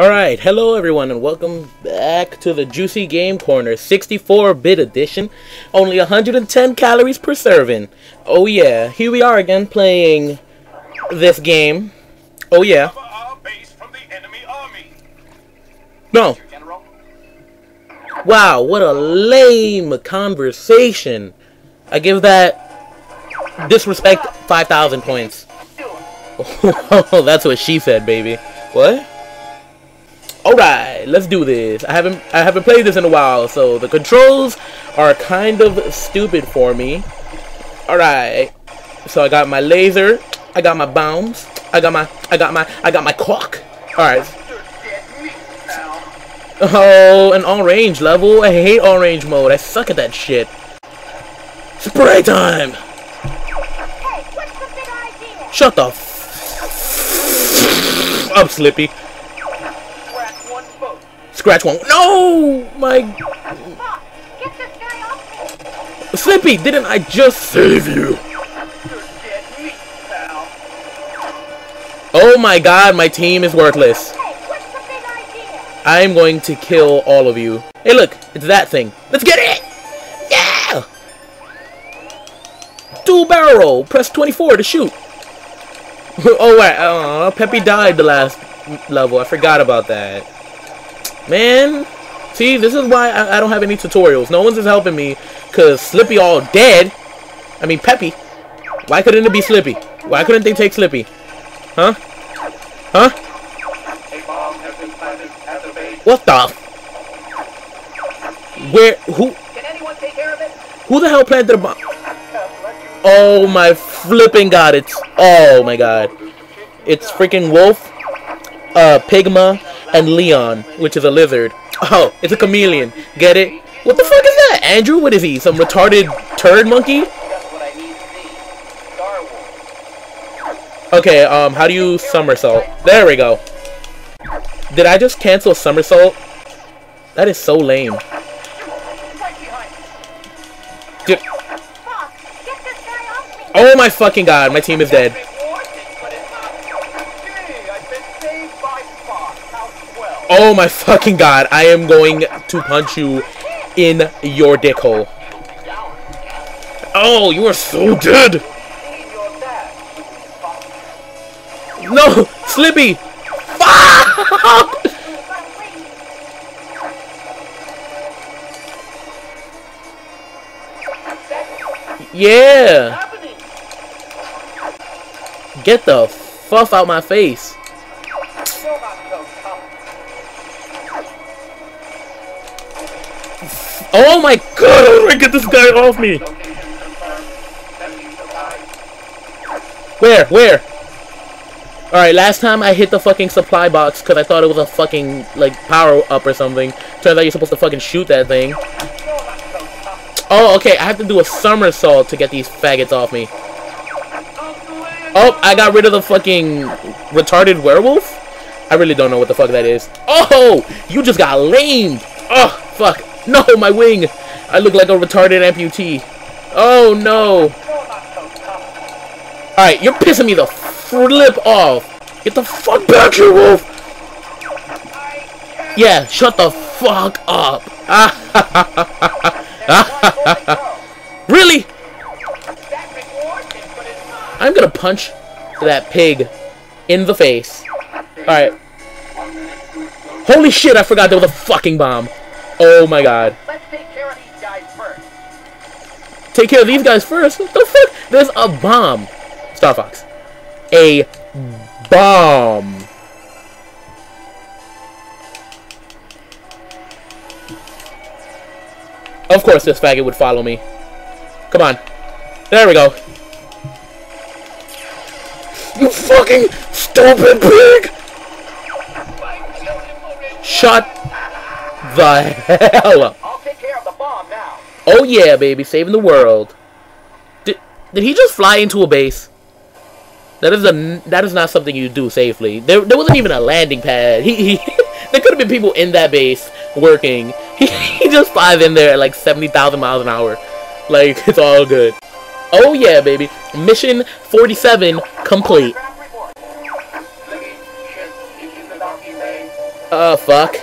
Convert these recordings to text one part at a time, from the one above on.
Alright, hello everyone and welcome back to the Juicy Game Corner 64-bit edition. Only 110 calories per serving. Oh yeah, here we are again playing this game. Oh yeah. No. Wow, what a lame conversation. I give that disrespect 5,000 points. Oh, that's what she said, baby. What? Alright, let's do this. I haven't I haven't played this in a while, so the controls are kind of stupid for me. Alright. So I got my laser, I got my bombs, I got my I got my I got my clock. Alright. Oh, an all range level? I hate all range mode. I suck at that shit. Spray time! Shut the f up, Slippy. Scratch one. No! My... Slippy, didn't I just save you? Oh my god, my team is worthless. I'm going to kill all of you. Hey look, it's that thing. Let's get it! Yeah! Dual barrel! Press 24 to shoot. oh wait, uh, Peppy died the last level. I forgot about that. Man, see, this is why I, I don't have any tutorials. No one's is helping me, cause Slippy all dead. I mean, Peppy. Why couldn't it be Slippy? Why couldn't they take Slippy? Huh? Huh? What the? Where? Who? Who the hell planted a bomb? Oh my flipping god! It's oh my god! It's freaking Wolf, uh, Pigma, and Leon, which is a lizard. Oh, it's a chameleon. Get it? What the fuck is that? Andrew? What is he? Some retarded turd monkey? Okay, um, how do you somersault? There we go. Did I just cancel somersault? That is so lame. Dude. Oh my fucking god, my team is dead. Oh my fucking god, I am going to punch you in your dick hole. Oh, you are so dead! No! Slippy! Fuck! Yeah! Get the fuff out my face. Oh my god, I get this guy off me? Where? Where? Alright, last time I hit the fucking supply box because I thought it was a fucking, like, power-up or something. Turns out you're supposed to fucking shoot that thing. Oh, okay, I have to do a somersault to get these faggots off me. Oh, I got rid of the fucking retarded werewolf? I really don't know what the fuck that is. Oh, you just got lamed. Oh, fuck. No, my wing! I look like a retarded amputee. Oh, no. Alright, you're pissing me the flip off. Get the fuck back here, Wolf! Yeah, shut the fuck up. really? I'm gonna punch that pig in the face. Alright. Holy shit, I forgot there was a fucking bomb. Oh my god. Let's take care of these guys first. Take care of these guys first? What the fuck? There's a bomb. Star Fox. A bomb. Of course this faggot would follow me. Come on. There we go. You fucking stupid pig! Shut the hell I'll take care of the bomb now. Oh yeah, baby, saving the world. Did did he just fly into a base? That is a that is not something you do safely. There there wasn't even a landing pad. He, he there could have been people in that base working. He, he just flies in there at like seventy thousand miles an hour. Like it's all good. Oh yeah, baby. Mission forty seven complete. Draft report. This is the Donkey Bay. Uh, fuck.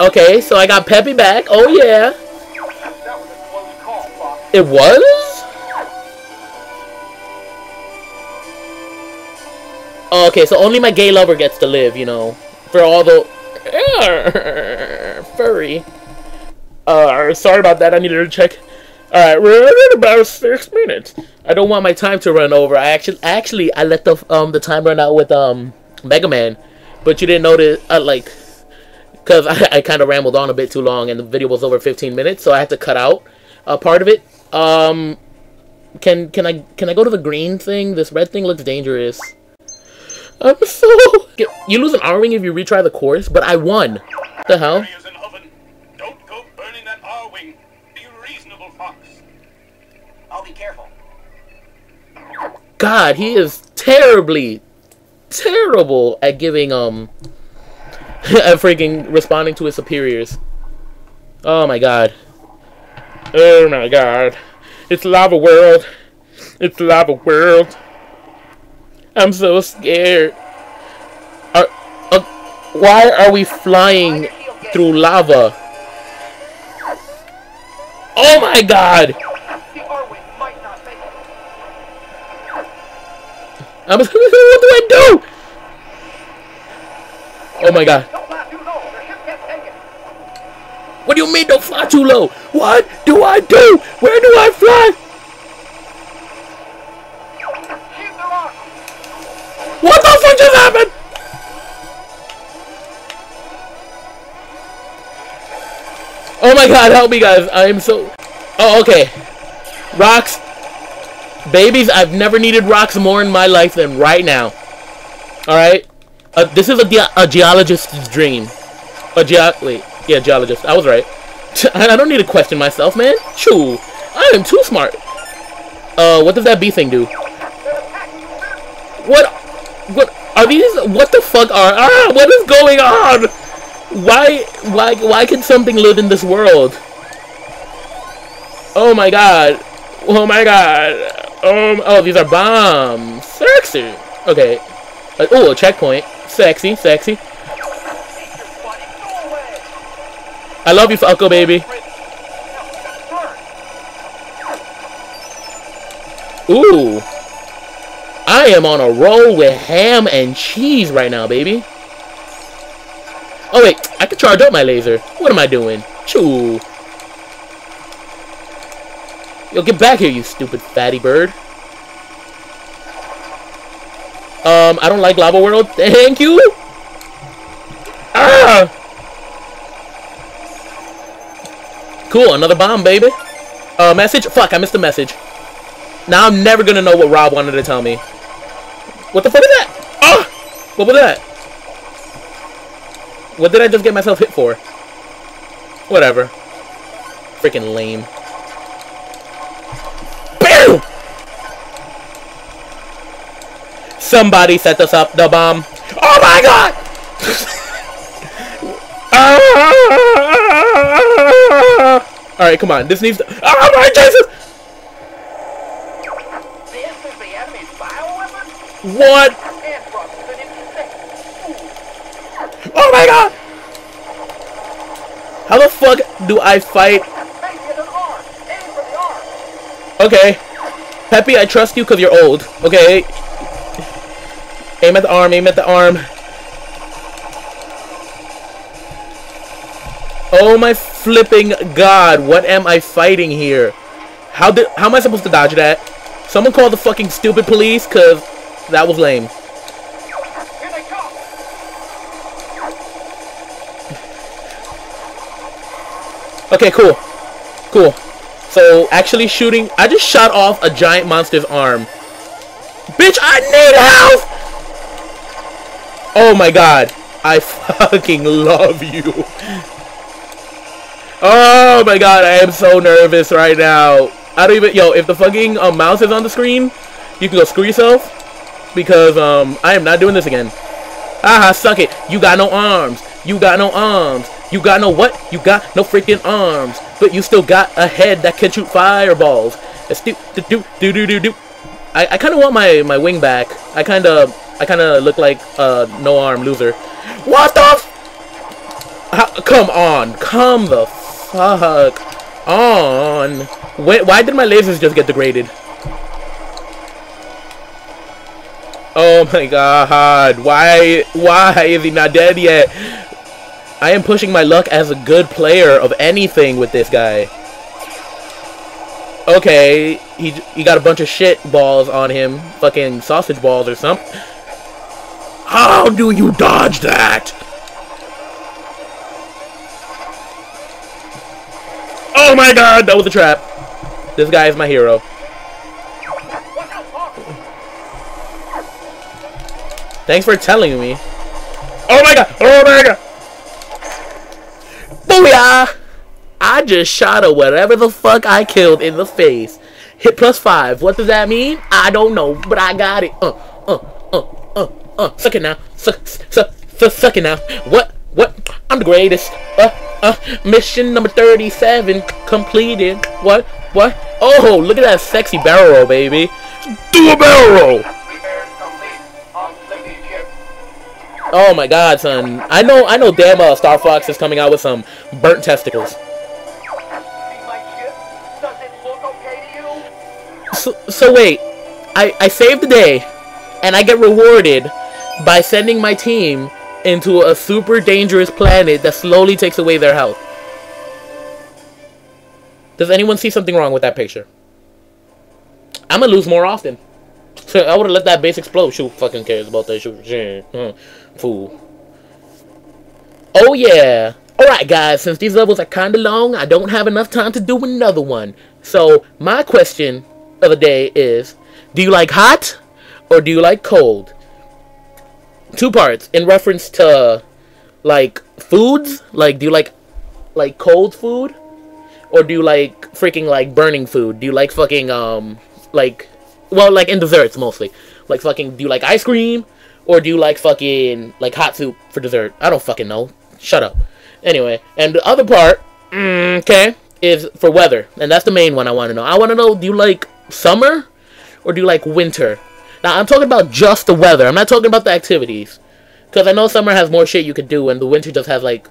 Okay, so I got Peppy back. Oh, yeah. It was? Oh, okay, so only my gay lover gets to live, you know. For all the... Furry. Uh, sorry about that, I needed to check. Alright, we're at about six minutes. I don't want my time to run over. I actually, actually, I let the um the time run out with um Mega Man, but you didn't notice. Uh, like, cause I, I kind of rambled on a bit too long, and the video was over 15 minutes, so I had to cut out a part of it. Um, can can I can I go to the green thing? This red thing looks dangerous. I'm so. You lose an Arwing if you retry the course, but I won. The hell? Fires in oven. Don't go burning that Arwing. Be reasonable, Fox. I'll be careful. God, he is terribly, terrible at giving um, freaking responding to his superiors. Oh my God. Oh my God. It's lava world. It's lava world. I'm so scared. Are, uh, why are we flying through lava? Oh my God. I'm, what do I do? Oh my God. Don't fly too low. The ship can't take it. What do you mean don't fly too low? What do I do? Where do I fly? What the fuck just happened? Oh my god, help me guys. I am so... Oh, okay. Rocks. Babies, I've never needed rocks more in my life than right now. Alright? Uh, this is a, ge a geologist's dream. A ge- Wait. Yeah, geologist. I was right. I don't need to question myself, man. Choo. I am too smart. Uh, what does that bee thing do? What? What are these? What the fuck are? Ah! What is going on? Why? Why? Why can something live in this world? Oh my god! Oh my god! Um. Oh, these are bombs. Sexy. Okay. Uh, oh, a checkpoint. Sexy, sexy. I love you, Falco baby. Ooh. I am on a roll with ham and cheese right now, baby. Oh, wait. I can charge up my laser. What am I doing? Choo. Yo, get back here, you stupid fatty bird. Um, I don't like Lava World. Thank you. Ah! Cool, another bomb, baby. Uh, message? Fuck, I missed the message. Now I'm never gonna know what Rob wanted to tell me. What the fuck is that? Ah! What was that? What did I just get myself hit for? Whatever. Freaking lame. BAM! Somebody set us up the bomb. Oh my god! Alright, come on. This needs to... Oh my Jesus! What? Oh my god! How the fuck do I fight? Okay. Peppy, I trust you because you're old. Okay. Aim at the arm, aim at the arm. Oh my flipping god, what am I fighting here? How did how am I supposed to dodge that? Someone call the fucking stupid police, cause that was lame. Okay, cool. Cool. So, actually shooting... I just shot off a giant monster's arm. Bitch, I need help! Oh my god. I fucking love you. Oh my god, I am so nervous right now. I don't even... Yo, if the fucking um, mouse is on the screen, you can go screw yourself. Because, um, I am not doing this again. Aha, suck it. You got no arms. You got no arms. You got no what? You got no freaking arms. But you still got a head that can shoot fireballs. It's do do do do do do do. I, I kind of want my, my wing back. I kind of I kind of look like a no arm loser. What the? How, come on, come the fuck on. Wait, why did my lasers just get degraded? Oh my god, why, why is he not dead yet? I am pushing my luck as a good player of anything with this guy. Okay, he, he got a bunch of shit balls on him. Fucking sausage balls or something. How do you dodge that? Oh my god, that was a trap. This guy is my hero. Thanks for telling me. Oh my god! Oh my god! Booyah! I just shot a whatever the fuck I killed in the face. Hit plus five. What does that mean? I don't know, but I got it. Uh, uh, uh, uh, uh. Suck it now. Suck, suck, suck, suck it now. What? What? I'm the greatest. Uh, uh. Mission number 37 completed. What? What? Oh, look at that sexy barrel roll, baby. Do a barrel roll. Oh my god, son. I know, I know damn well Star Fox is coming out with some burnt testicles. So, so wait, I, I save the day, and I get rewarded by sending my team into a super dangerous planet that slowly takes away their health. Does anyone see something wrong with that picture? I'm gonna lose more often. So I would've let that base explode. Shoot, fucking cares about that shoot. Shit. Hmm, fool. Oh yeah. Alright guys, since these levels are kinda long, I don't have enough time to do another one. So my question of the day is, do you like hot or do you like cold? Two parts in reference to like foods, like do you like like cold food or do you like freaking like burning food? Do you like fucking um like well like in desserts mostly. Like fucking do you like ice cream or do you like fucking like hot soup for dessert? I don't fucking know. Shut up. Anyway, and the other part, mm, okay, is for weather, and that's the main one I want to know. I want to know: do you like summer or do you like winter? Now I'm talking about just the weather. I'm not talking about the activities, because I know summer has more shit you could do, and the winter just has like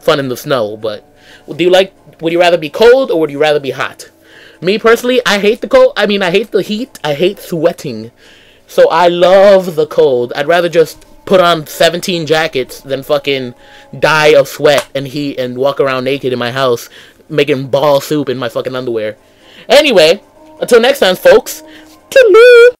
fun in the snow. But do you like? Would you rather be cold or would you rather be hot? Me personally, I hate the cold. I mean, I hate the heat. I hate sweating. So I love the cold. I'd rather just put on 17 jackets than fucking die of sweat and heat and walk around naked in my house making ball soup in my fucking underwear. Anyway, until next time, folks. Toodaloo!